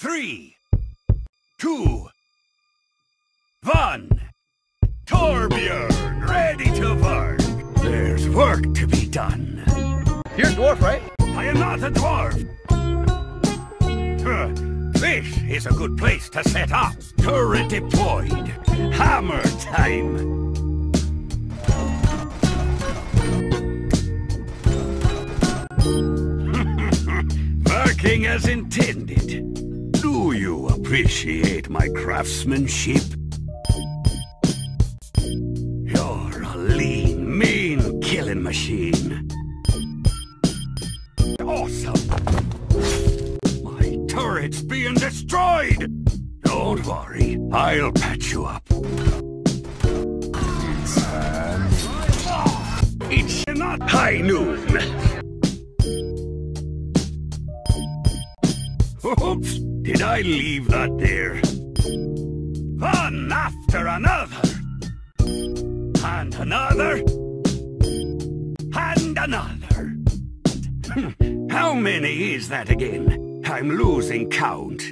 three, two, one. Torbjörn, ready to work. There's work to be done. You're a dwarf, right? I am not a dwarf. This is a good place to set up. Turret deployed. Hammer time. Working as intended. Appreciate my craftsmanship? You're a lean, mean killing machine. Awesome! My turret's being destroyed! Don't worry, I'll patch you up. It's not high noon. Oops, did I leave that there? One after another. And another. And another. Hmm, How many is that again? I'm losing count.